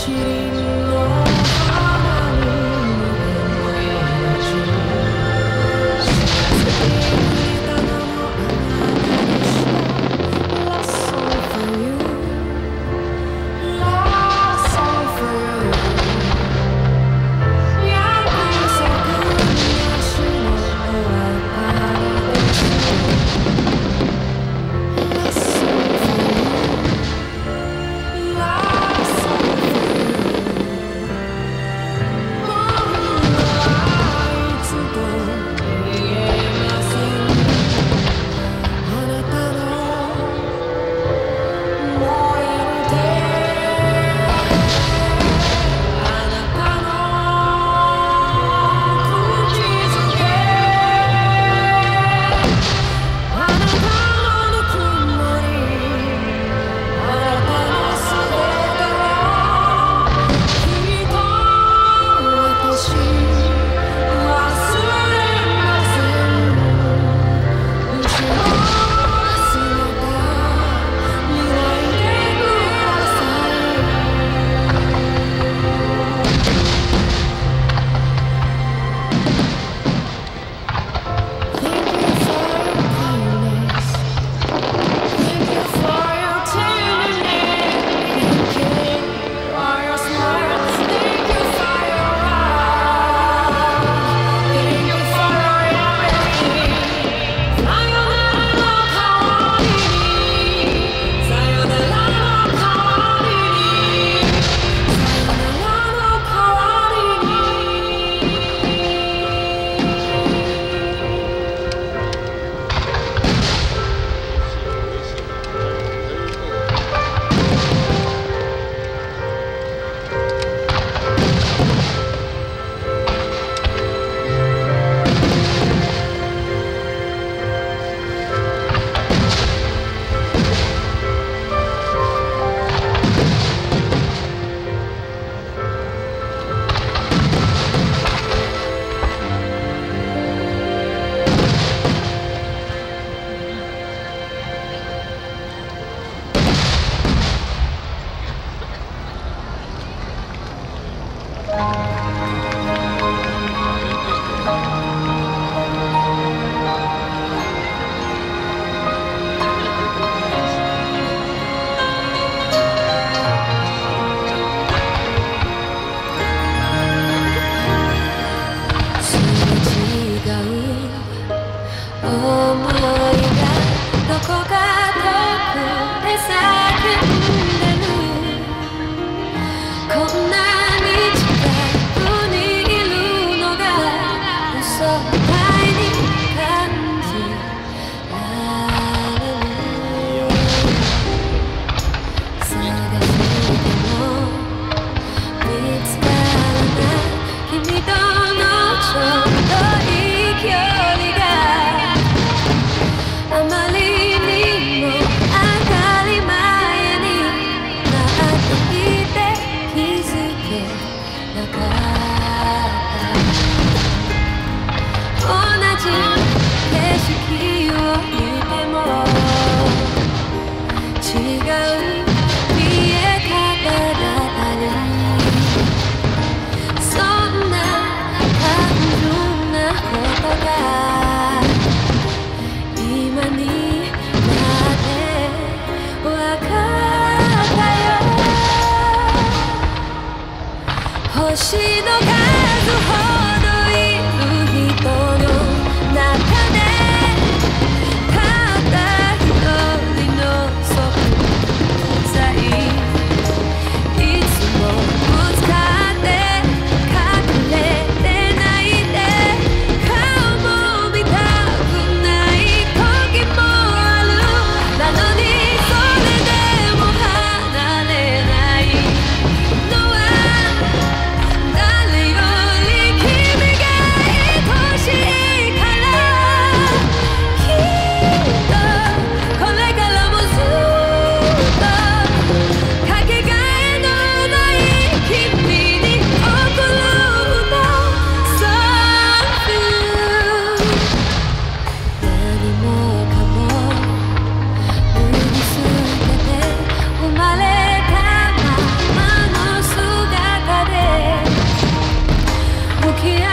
cheating world. 谁的 Porque